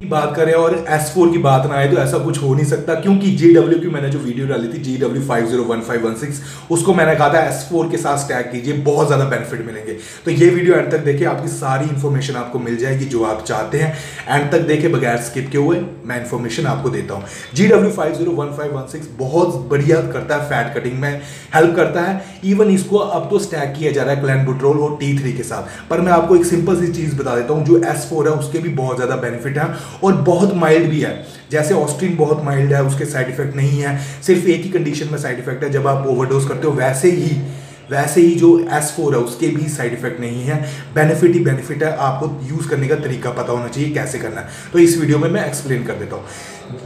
बात करें और S4 की बात ना आए तो ऐसा कुछ हो नहीं सकता, क्योंकि GW की मैंने जो वीडियो डाली थी GW 501516 उसको मैंने कहा था S4 के साथ स्टैक कीजिए, बहुत ज़्यादा बेनिफिट मिलेंगे। तो ये वीडियो एंड तक देखिए आपकी सारी इन्फॉर्मेशन आपको मिल जाएगी जो आप चाहते हैं। एंड तक देखे, बगैर स्किप के हुए, मैं इन्फॉर्मेशन आपको देता हूँ। जी बहुत बढ़िया करता है फैट कटिंग में हेल्प करता है। इवन इसको अब तो स्टैक किया जा रहा है क्लैन बुट्रोल और टी के साथ। पर मैं आपको एक सिंपल सी चीज़ बता देता हूँ, जो एस है, उसके भी बहुत ज़्यादा बेनिफिट है। और बहुत माइल्ड भी है। जैसे ऑस्ट्रीन बहुत माइल्ड है, उसके साइड इफ़ेक्ट नहीं है। सिर्फ़ एक ही कंडीशन में साइड इफ़ेक्ट है, जब आप ओवरडोज करते हो, वैसे ही वैसे ही जो एस फोर है, उसके भी साइड इफ़ेक्ट नहीं है। बेनिफिट ही बेनिफिट है, आपको यूज़ करने का तरीका पता होना चाहिए कैसे करना है। तो इस वीडियो में मैं एक्सप्लेन कर देता हूँ।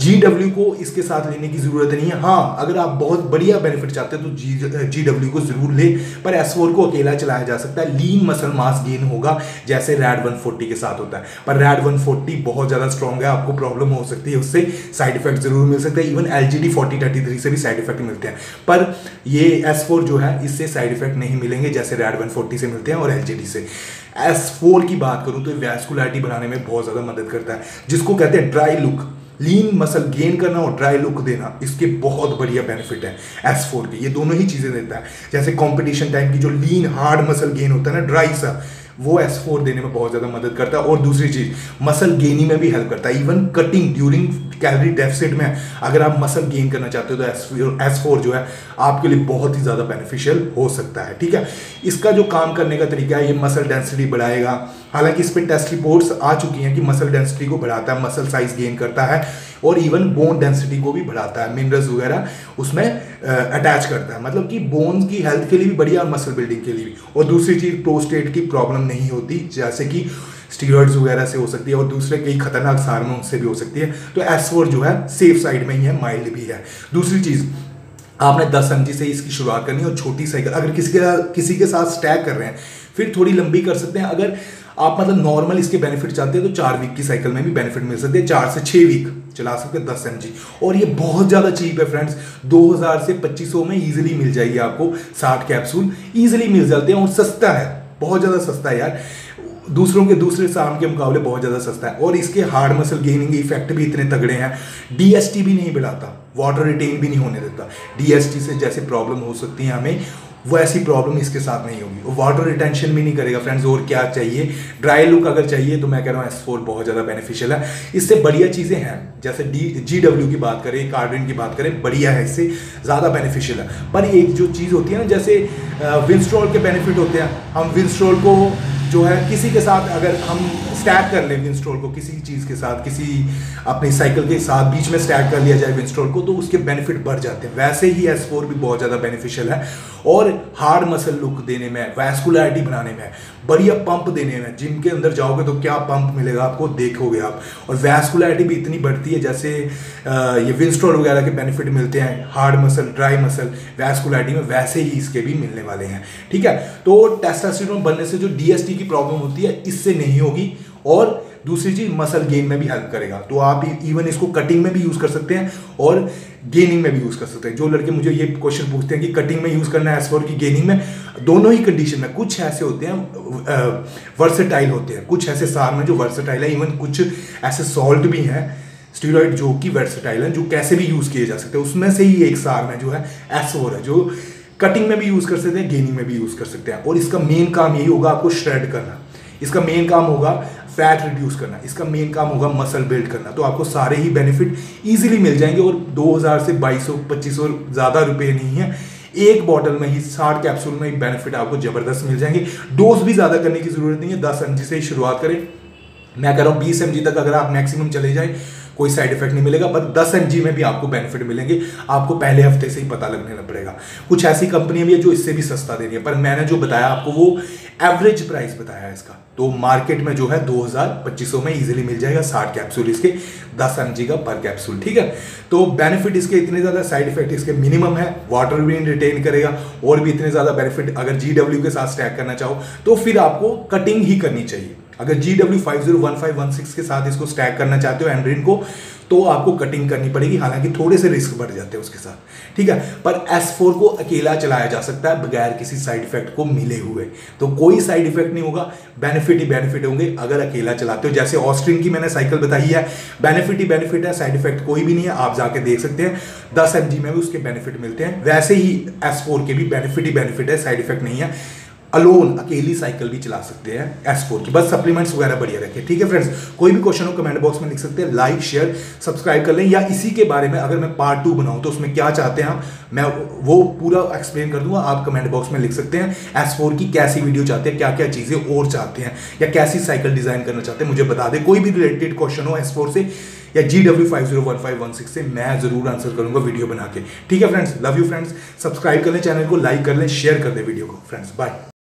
जी डब्ल्यू को इसके साथ लेने की ज़रूरत नहीं है। हाँ अगर आप बहुत बढ़िया बेनिफिट चाहते हैं तो जी जी डब्ल्यू को ज़रूर ले। पर एस फोर को अकेला चलाया जा सकता है। लीन मसल मास गेन होगा, जैसे रैड वन फोर्टी के साथ होता है। पर रैड वन फोर्टी बहुत ज़्यादा स्ट्रॉन्ग है, आपको प्रॉब्लम हो सकती है, उससे साइड इफ़ेक्ट ज़रूर मिल सकते हैं। Even L G D forty thirty three से भी साइड इफ़ेक्ट मिलते हैं। पर ये एस फोर जो है, इससे साइड इफ़ेक्ट नहीं मिलेंगे, जैसे रैड वन फोर्टी से मिलते हैं और एलजीडी से। एस फोर की बात करूँ तो वैस्कुलरिटी बनाने में बहुत ज़्यादा मदद करता है, जिसको कहते हैं dry look lean muscle gain करना और ड्राई लुक देना, इसके बहुत बढ़िया बेनिफिट है एस फोर के। ये दोनों ही चीज़ें देता है। जैसे कॉम्पिटिशन टाइम की जो लीन हार्ड मसल गेन होता है ना ड्राई सा वो एस फोर देने में बहुत ज़्यादा मदद करता है। और दूसरी चीज़ मसल गेनिंग में भी हेल्प करता है। Even cutting during calorie deficit में, अगर आप मसल गेन करना चाहते हो तो एस फोर जो है, आपके लिए बहुत ही ज़्यादा बेनिफिशियल हो सकता है। ठीक है? इसका जो काम करने का तरीका है, ये मसल डेंसिटी बढ़ाएगा। हालाँकि इस पर टेस्ट रिपोर्ट्स आ चुकी हैं कि मसल डेंसिटी को बढ़ाता है मसल साइज़ गेन करता है, और इवन बोन डेंसिटी को भी बढ़ाता है। मिनरल्स वगैरह उसमें अटैच करता है। मतलब कि बोन्स की हेल्थ के लिए भी बढ़िया और मसल बिल्डिंग के लिए भी। और दूसरी चीज़ प्रोस्टेट की प्रॉब्लम नहीं होती, जैसे कि स्टीरॉइड्स वगैरह से हो सकती है और दूसरे कई खतरनाक हार्मोन से भी हो सकती है। तो एस फोर जो है सेफ़ साइड में ही है माइल्ड भी है। दूसरी चीज़, आपने दस एम से इसकी शुरुआत करनी और छोटी साइकिल अगर किसी के किसी के साथ स्टैक कर रहे हैं, फिर थोड़ी लंबी कर सकते हैं। अगर आप मतलब नॉर्मल इसके बेनिफिट चाहते हैं तो चार वीक की साइकिल में भी बेनिफिट मिल सकते हैं, चार से छः वीक चला सकते हैं दस एम और ये बहुत ज़्यादा चीप है फ्रेंड्स 2000 से 2500 में इजीली मिल जाएगी आपको 60 कैप्सूल इजीली मिल जाते हैं और सस्ता है। बहुत ज़्यादा सस्ता है यार। दूसरों के दूसरे साम के मुकाबले बहुत ज़्यादा सस्ता है। और इसके हार्ड मसल गेनिंग इफ़ेक्ट भी इतने तगड़े हैं। डीएसटी भी नहीं बढ़ाता। वाटर रिटेन भी नहीं होने देता। डीएसटी से जैसे प्रॉब्लम हो सकती है हमें। वो ऐसी प्रॉब्लम इसके साथ नहीं होगी। वो वाटर रिटेंशन भी नहीं करेगा। फ्रेंड्स और क्या चाहिए? ड्राई लुक अगर चाहिए तो मैं कह रहा हूँ एस फोर बहुत ज़्यादा बेनिफिशियल है। इससे बढ़िया चीज़ें हैं। जैसे डी जी डब्ल्यू की बात करें कार्डिन की बात करें, बढ़िया है इससे, ज़्यादा बेनिफिशियल है। पर एक जो चीज़ होती है ना, जैसे विंस्ट्रॉल के बेनिफिट होते हैं। हम विंस्ट्रॉल को जो है किसी के साथ अगर हम स्टैक कर लें विंस्ट्रोल को किसी चीज़ के साथ, किसी अपनी साइकिल के साथ बीच में स्टैक कर लिया जाए विंस्ट्रोल को तो उसके बेनिफिट बढ़ जाते हैं। वैसे ही एस फोर भी बहुत ज़्यादा बेनिफिशियल है। और हार्ड मसल लुक देने में वैस्कुलरिटी बनाने में, बढ़िया पंप देने में जिम के अंदर जाओगे तो क्या पंप मिलेगा आपको, देखोगे आप। और वैस्कुलरिटी भी इतनी बढ़ती है, जैसे ये विंस्ट्रोल वगैरह के बेनिफिट मिलते हैं hard muscle dry muscle vascularity में वैसे ही इसके भी मिलने वाले हैं। ठीक है? तो टेस्टास्टेरोन बनने से जो डीएसटी की प्रॉब्लम होती है, इससे नहीं होगी। और दूसरी चीज़ मसल गेन में भी हेल्प करेगा। तो आप इवन इसको कटिंग में भी यूज़ कर सकते हैं और गेनिंग में भी यूज़ कर सकते हैं। जो लड़के मुझे ये क्वेश्चन पूछते हैं कि कटिंग में यूज़ करना है एसफोर की गेनिंग में, दोनों ही कंडीशन में कुछ ऐसे होते हैं वर्सेटाइल होते हैं। कुछ ऐसे सार में जो वर्सेटाइल है इवन कुछ ऐसे सॉल्ट भी हैं स्टीरोइड जो कि वर्सेटाइल है, जो कैसे भी यूज़ किए जा सकते हैं। उसमें से ही एक सार में जो है एसफोर है, जो कटिंग में भी यूज़ कर सकते हैं गेनिंग में भी यूज़ कर सकते हैं। और इसका मेन काम यही होगा आपको श्रेड करना। इसका मेन काम होगा फैट रिड्यूस करना, इसका मेन काम होगा मसल बिल्ड करना। तो आपको सारे ही बेनिफिट इजीली मिल जाएँगे और 2000 से 2200 2500 ज़्यादा रुपए नहीं है। एक बॉटल में ही साठ कैप्सूल में ही बेनिफिट आपको ज़बरदस्त मिल जाएँगे। डोज भी ज़्यादा करने की ज़रूरत नहीं है, दस एम से ही शुरुआत करें। मैं कह रहा हूँ बीस एम तक अगर आप मैक्सिमम चले जाए, कोई साइड इफ़ेक्ट नहीं मिलेगा बट दस एम में भी आपको बेनिफिट मिलेंगे। आपको पहले हफ़्ते से ही पता लगने लग पड़ेगा। कुछ ऐसी कंपनियाँ भी है जो इससे भी सस्ता दे रही है, पर मैंने जो बताया आपको वो एवरेज प्राइस बताया है इसका। तो मार्केट में जो है दो हज़ार पच्चीसों में इजीली मिल जाएगा साठ कैप्सूल इसके, दस एम का पर कैप्सूल ठीक है? तो बेनिफिट इसके इतने ज़्यादा साइड इफ़ेक्ट इसके मिनिमम है वाटर भी रिटेन करेगा, और भी इतने ज़्यादा बेनिफिट अगर GW के साथ स्टैक करना चाहो तो फिर आपको कटिंग ही करनी चाहिए। अगर G W five zero one five one six के साथ इसको स्टैक करना चाहते हो एंड्रीन को तो आपको कटिंग करनी पड़ेगी, हालाँकि थोड़े से रिस्क बढ़ जाते हैं उसके साथ। ठीक है? पर S4 को अकेला चलाया जा सकता है, बगैर किसी साइड इफ़ेक्ट को मिले हुए। तो कोई साइड इफ़ेक्ट नहीं होगा बेनिफिट ही बेनिफिट होंगे, अगर अकेला चलाते हो। जैसे ऑस्ट्रिन की मैंने साइकिल बताई है बेनिफिट ही बेनिफिट है साइड इफ़ेक्ट कोई भी नहीं है, आप जाके देख सकते हैं। दस एम में भी उसके बेनिफिट मिलते हैं। वैसे ही एस के भी बेनिफिट ही बेनिफिट है साइड इफ़ेक्ट नहीं है। अलोन अकेली साइकिल भी चला सकते हैं एस फोर की। बस सप्लीमेंट्स वगैरह बढ़िया रखें, ठीक है फ्रेंड्स कोई भी क्वेश्चन हो कमेंट बॉक्स में लिख सकते हैं लाइक शेयर सब्सक्राइब कर लें। या इसी के बारे में अगर मैं पार्ट टू बनाऊँ तो उसमें क्या चाहते हैं मैं वो पूरा एक्सप्लेन कर दूँगा, आप कमेंट बॉक्स में लिख सकते हैं एस फोर की कैसी वीडियो चाहते हैं क्या क्या चीज़ें और चाहते हैं, या कैसी साइकिल डिज़ाइन करना चाहते हैं, मुझे बता दें। कोई भी रिलेटेड क्वेश्चन हो एस फोर से, या G W five zero one five one six से, मैं ज़रूर आंसर करूँगा वीडियो बना के। ठीक है friends love you friends subscribe कर लें चैनल को लाइक कर लें शेयर कर दें वीडियो को। Friends bye